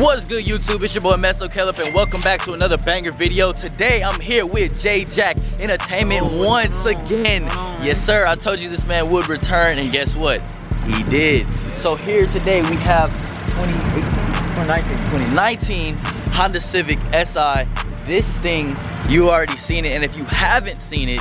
What's good YouTube? It's your boy Mezzo Caleb and welcome back to another banger video. Today I'm here with J Jack Entertainment oh, once on, again. Oh, oh. Yes sir, I told you this man would return and guess what? He did. So here today we have 2019, 2019 Honda Civic Si. This thing, you already seen it and if you haven't seen it,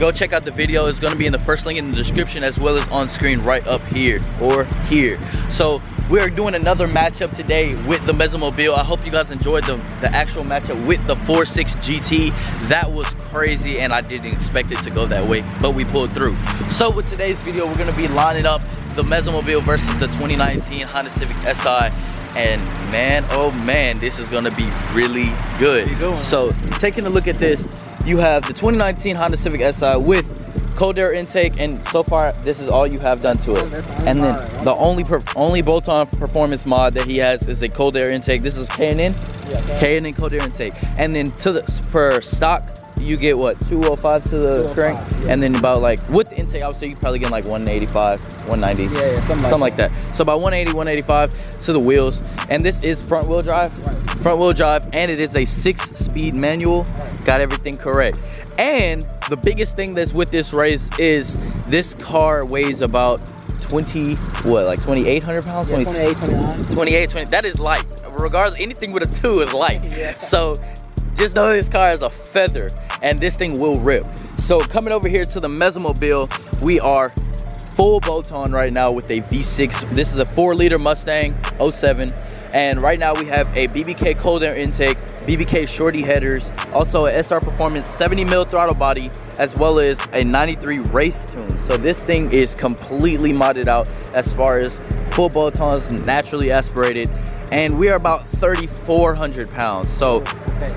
go check out the video. It's gonna be in the first link in the description as well as on screen right up here or here. So we are doing another matchup today with the Mezzomobile. I hope you guys enjoyed the, the actual matchup with the 4.6 GT. That was crazy and I didn't expect it to go that way, but we pulled through. So with today's video, we're gonna be lining up the Mezzomobile versus the 2019 Honda Civic Si and man oh man this is gonna be really good so taking a look at this you have the 2019 honda civic si with cold air intake, and so far this is all you have done to it. And then the only only bolt-on performance mod that he has is a cold air intake. This is K&N, K&N cold air intake. And then to the for stock, you get what 205 to the crank, oh yeah. and then about like with the intake, I would say you probably get like 185, 190, yeah, yeah something, like, something like that. So about 180, 185 to the wheels, and this is front wheel drive. Right front wheel drive and it is a six speed manual got everything correct and the biggest thing that's with this race is this car weighs about 20 what like 2800 pounds? Yeah, 28 29 28 20 that is light. Regardless anything with a two is light. Yeah. so just know this car is a feather and this thing will rip. So coming over here to the mezzomobile we are full bolt on right now with a v6 this is a four liter mustang 07 and right now we have a BBK cold air intake, BBK shorty headers, also a SR Performance 70 mil throttle body, as well as a 93 race tune. So this thing is completely modded out as far as full bolt-ons, naturally aspirated, and we are about 3,400 pounds. So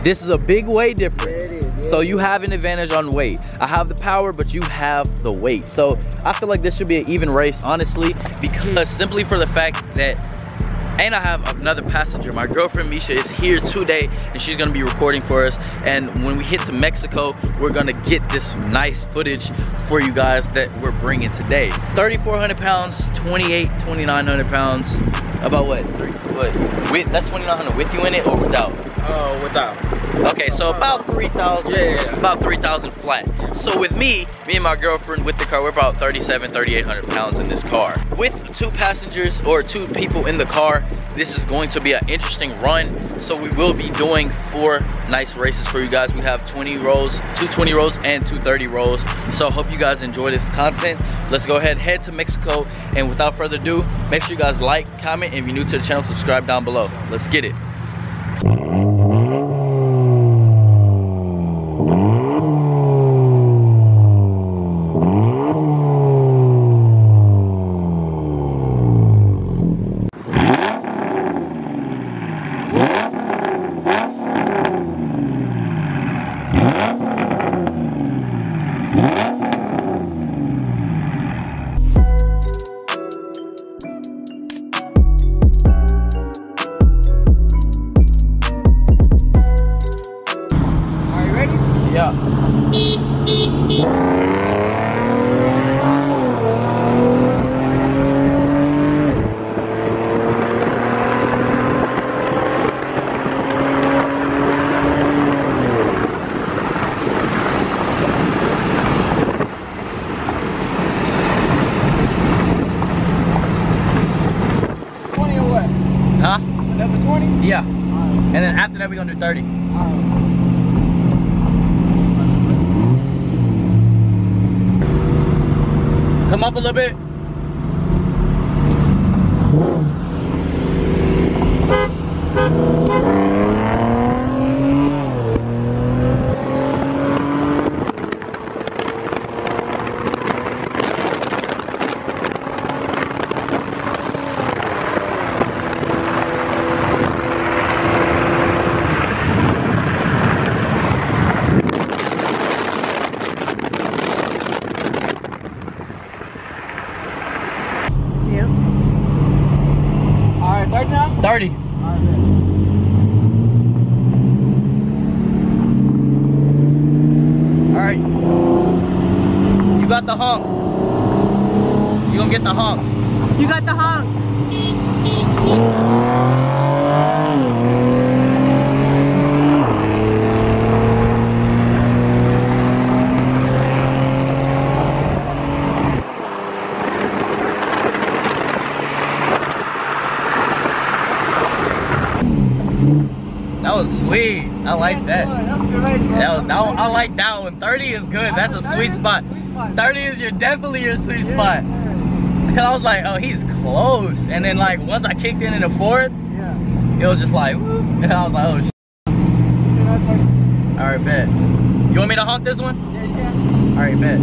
this is a big weight difference. So you have an advantage on weight. I have the power, but you have the weight. So I feel like this should be an even race, honestly, because simply for the fact that and I have another passenger. My girlfriend Misha is here today and she's gonna be recording for us. And when we hit to Mexico, we're gonna get this nice footage for you guys that we're bringing today. 3,400 pounds, 28, 2,900 pounds. About what? Three, what? With, that's 2,900 with you in it or without? Oh, uh, without. Okay, so about 3,000. Yeah, yeah, About 3,000 flat. So with me, me and my girlfriend with the car, we're about 37, 3,800 pounds in this car. With two passengers or two people in the car, this is going to be an interesting run. So we will be doing four nice races for you guys. We have 20 rows, two 20 rows and two 30 rows. So hope you guys enjoy this content. Let's go ahead, head to Mexico. And without further ado, make sure you guys like, comment, and if you're new to the channel, subscribe down below. Let's get it. Come up a little bit. got the honk. You gonna get the honk. You got the honk. That was sweet. I like that. That was, that one, I like that one. 30 is good. That's a sweet spot. 30 is your definitely your sweet spot. Cause I was like, oh, he's close. And then like once I kicked in in the fourth, it was just like, whoop. and I was like, oh, shit. All right, bet. You want me to honk this one? Yeah, you can. All right, bet.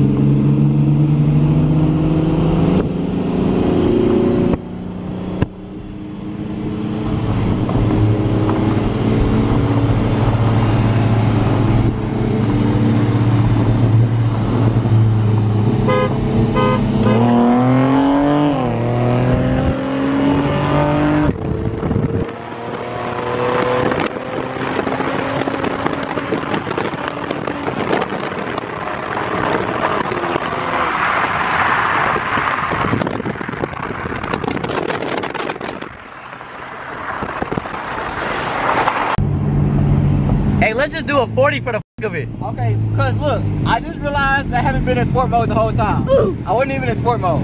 Hey, let's just do a 40 for the fuck of it. Okay, because look, I just realized I haven't been in sport mode the whole time. Ooh. I wasn't even in sport mode.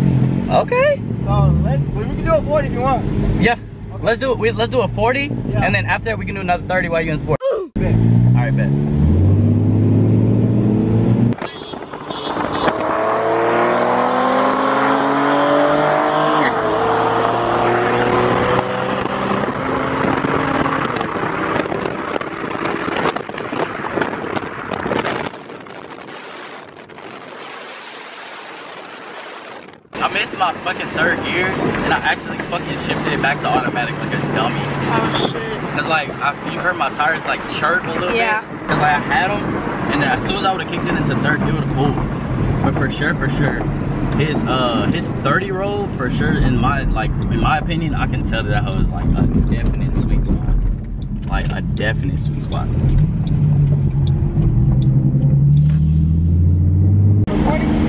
Okay. So let's, we can do a 40 if you want. Yeah. Let's do it. We, let's do a 40, Yeah. and then after that we can do another 30 while you're in sport. Bet. All right, bet. I missed my fucking third gear, and I actually fucking shifted it back to automatic like a dummy. Oh shit. Cause like I, you heard my tires like chirp a little Yeah. bit. Cause like I had them, and as soon as I would have kicked it into third, it would have pulled. But for sure, for sure, his uh his 30 roll for sure in my like in my opinion, I can tell that that hoe is like a definite sweet spot, like a definite sweet spot.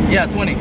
Yeah, 20.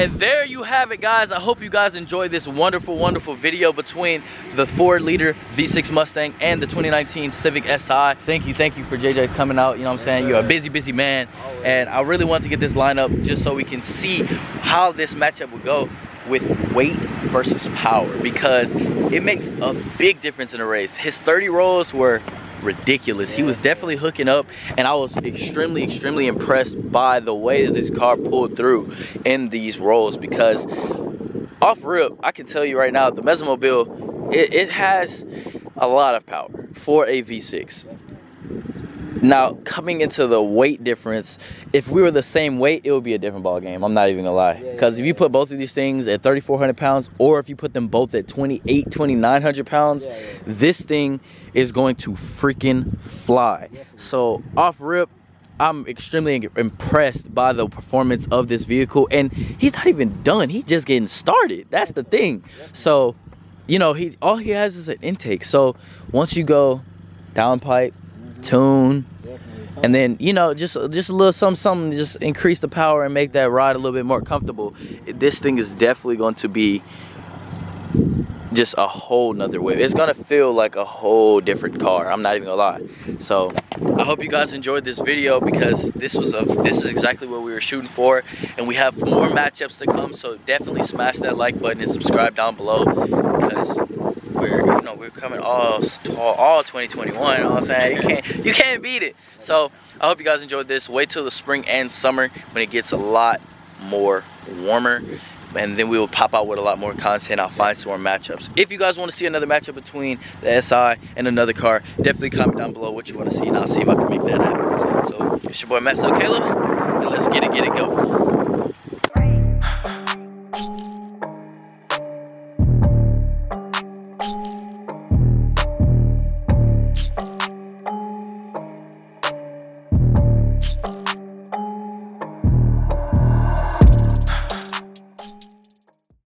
And there you have it, guys. I hope you guys enjoyed this wonderful, wonderful video between the four liter V6 Mustang and the 2019 Civic Si. Thank you, thank you for JJ coming out. You know what I'm saying? You're a busy, busy man. And I really want to get this lineup just so we can see how this matchup would go with weight versus power because it makes a big difference in a race. His 30 rolls were ridiculous. He was definitely hooking up and I was extremely, extremely impressed by the way that this car pulled through in these rolls because off rip, I can tell you right now, the Mezzomobile, it, it has a lot of power for a V6. Now, coming into the weight difference, if we were the same weight, it would be a different ball game. I'm not even gonna lie. Because if you put both of these things at 3,400 pounds, or if you put them both at 28, 2,900 pounds, this thing is going to freaking fly. So, off rip, I'm extremely impressed by the performance of this vehicle. And he's not even done, he's just getting started. That's the thing. So, you know, he all he has is an intake. So, once you go downpipe, mm-hmm. tune, and then you know just just a little something something to just increase the power and make that ride a little bit more comfortable. This thing is definitely going to be just a whole nother wave it's gonna feel like a whole different car i'm not even gonna lie. So i hope you guys enjoyed this video because this was a this is exactly what we were shooting for. And we have more matchups to come so definitely smash that like button and subscribe down below because we're know we're coming all all, all 2021 you know i'm saying? You can't you can't beat it. So i hope you guys enjoyed this. Wait till the spring and summer when it gets a lot more warmer and then we will pop out with a lot more content. I'll find some more matchups. If you guys want to see another matchup between the si and another car definitely comment down below what you want to see and i'll see if i can make that happen. So it's your boy master caleb and let's get it get it go